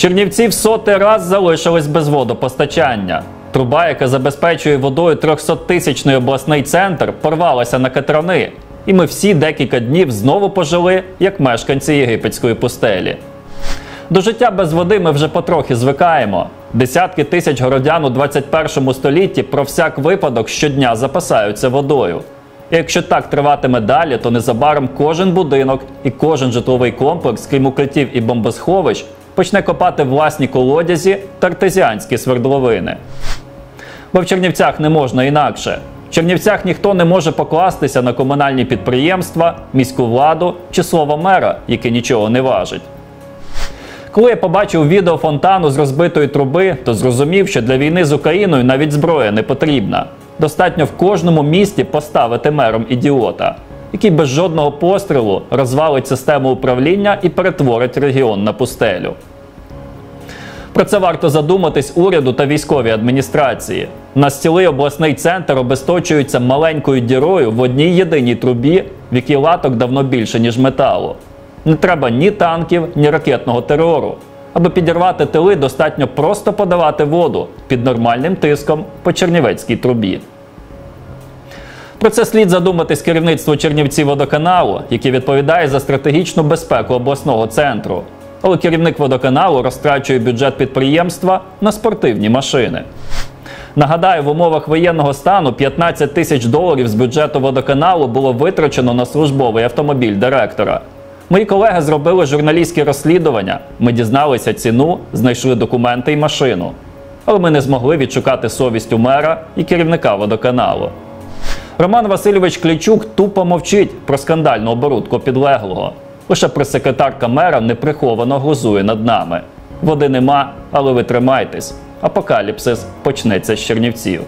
Чернівці в сотий раз залишились без водопостачання. Труба, яка забезпечує водою 300-тисячний обласний центр, порвалася на катрани. І ми всі декілька днів знову пожили як мешканці єгипетської пустелі. До життя без води ми вже потрохи звикаємо. Десятки тисяч городян у 21 столітті про всяк випадок щодня запасаються водою. І якщо так триватиме далі, то незабаром кожен будинок і кожен житловий комплекс, крім укриттів і бомбосховищ, почне копати власні колодязі та артезіанські свердловини. Бо в Чернівцях не можна інакше. В Чернівцях ніхто не може покластися на комунальні підприємства, міську владу чи слово мера, яке нічого не важить. Коли я побачив відео фонтану з розбитої труби, то зрозумів, що для війни з Україною навіть зброя не потрібна. Достатньо в кожному місті поставити мером ідіота, який без жодного пострілу розвалить систему управління і перетворить регіон на пустелю. Про це варто задуматись уряду та військовій адміністрації. У нас цілий обласний центр обесточується маленькою дірою в одній єдиній трубі, в якій латок давно більше, ніж металу. Не треба ні танків, ні ракетного терору. Аби підірвати тили, достатньо просто подавати воду під нормальним тиском по Чернівецькій трубі. Про це слід задуматись керівництво Чернівці водоканалу, яке відповідає за стратегічну безпеку обласного центру. Але керівник водоканалу розтрачує бюджет підприємства на спортивні машини. Нагадаю, в умовах воєнного стану 15 тисяч доларів з бюджету водоканалу було витрачено на службовий автомобіль директора. Мої колеги зробили журналістське розслідування. Ми дізналися ціну, знайшли документи і машину. Але ми не змогли відшукати совість у мера і керівника водоканалу. Роман Васильович Клічук тупо мовчить про скандальну оборудку підлеглого. Лише прес-секретарка мера неприховано глузує над нами. Води нема, але ви тримайтесь. Апокаліпсис почнеться з Чернівців.